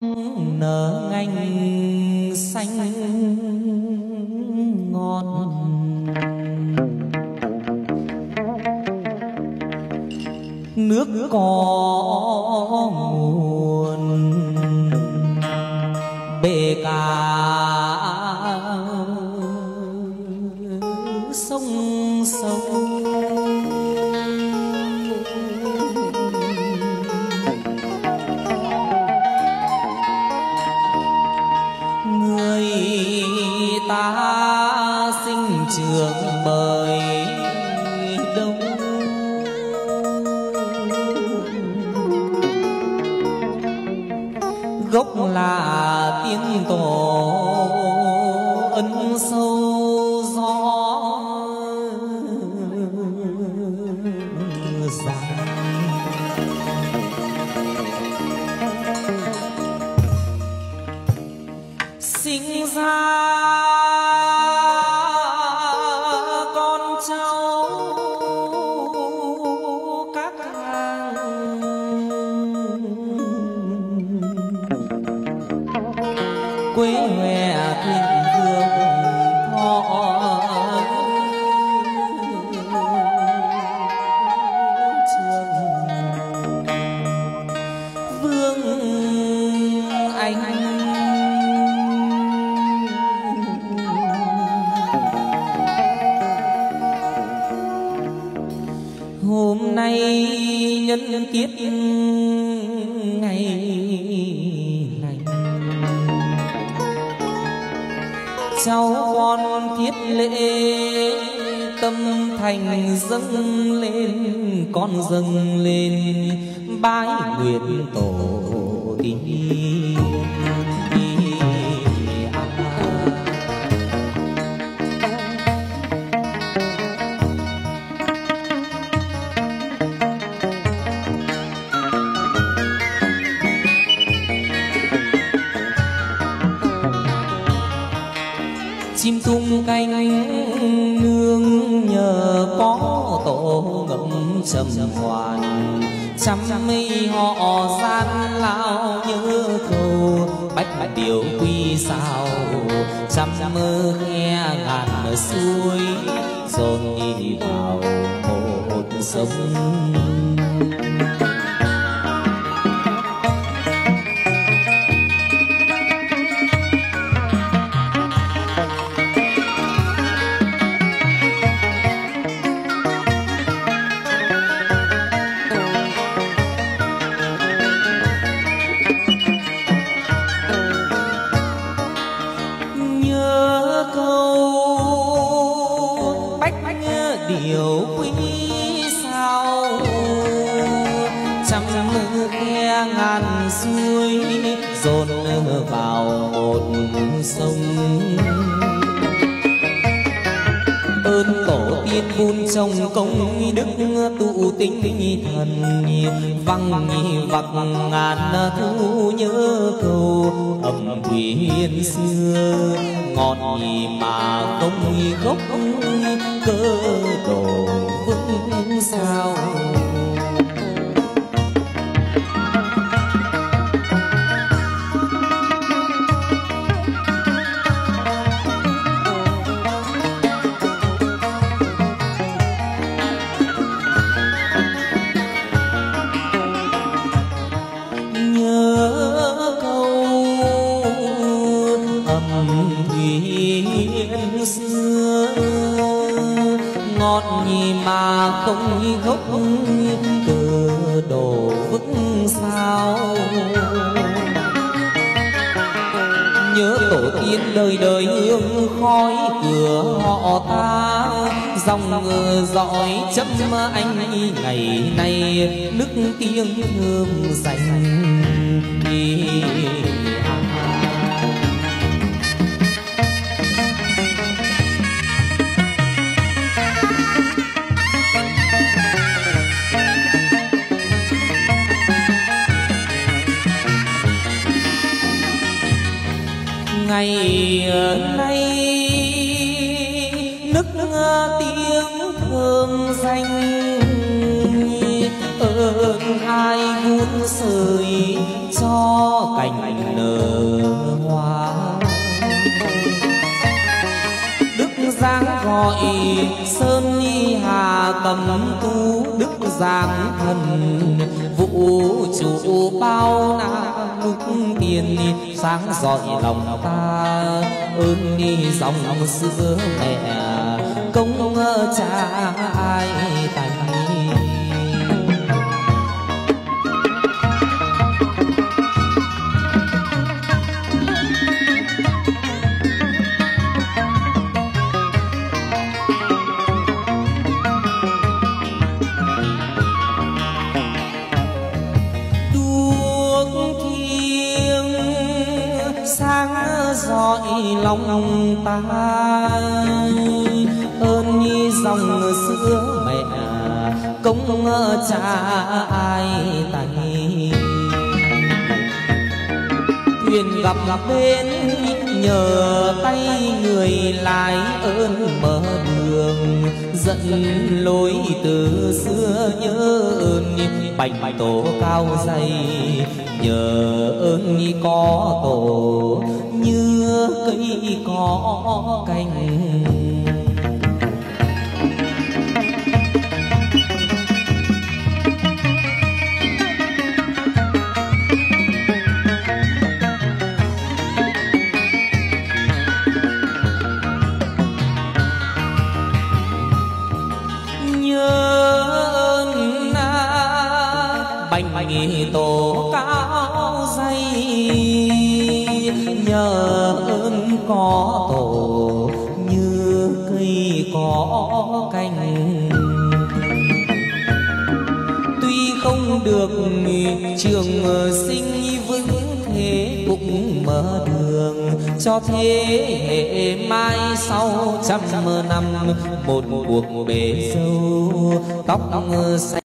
nở anh xanh ngọt. Nước có nguồn bể cả gốc là tiên tổ hôm nay nhân tiết ngày này, cháu con thiết lễ tâm thành dâng lên con dâng lên bái nguyện tổ tiên chim tung cánh nương nhờ có tổ ngậm trầm hoàn trăm mây họ gian lao nhớ cầu bách mà điều quy sao. Trăm mơ khe ngàn suối dồn đi vào một sông nhiều quý sao? Trăm khe ngàn suối dồn vào một sông. Tổ tiên vun trồng công đức tụ tinh thần văng vặc ngàn thu nhớ cầu âm thủy hiên xưa. Ngọn nhì mà không gốc cơ đồ vững sao? Chuyện xưa. Ngọt nhì mà không gốc từ đồ vững sao. Nhớ tổ tiên đời đời hương khói cửa họ ta. Dòng dõi chấm anh ngày nay, nước tiếng hương dành đi. Ngày nay nức tiếng thơm danh ơn hai vun sưởi cho cành nở hoa. Đức giang gọi sơn nhi hà tầm tu đức giang thần vũ trụ bao na nước tiền sáng rọi lòng ta, ơn đi dòng xưa mẹ, công cha ai tài lòng ta. Ơn như dòng xưa mẹ công cha ai tay thuyền gặp gặp bên, nhờ tay người lại ơn mở đường. Dẫn lối từ xưa nhớ ơn, bạch tổ cao dày, nhờ ơn có tổ. Như cây có cành tổ cao dây, nhờ ơn có tổ, như cây có cành. Tuy không được trường sinh vững thế cũng mở đường, cho thế hệ mai sau trăm năm, một cuộc bể dâu, tóc xanh